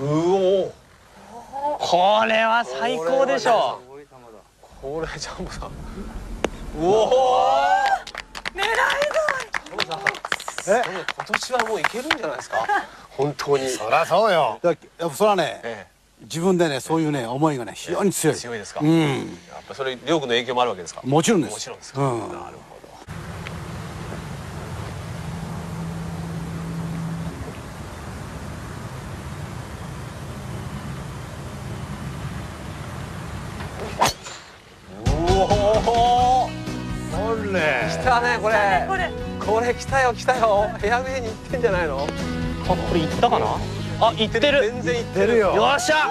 これは最高でしょこれジャンボさんおお狙いジャンボさんえ？今年はもういけるんじゃないですか？本当に。そりゃそうよ。だやっぱそれはねえ自分でねそういうね思いがね非常に強い。強いですか？うん。やっぱそれりょうくんの影響もあるわけですか？もちろんです。もちろんですか、うん。なるほどおおこれ来たねこれ。これ。これ来たよ来たよ。部屋上に行ってんじゃないの？あこれいったかな？あいってる。全然行って出るよ。よっしゃ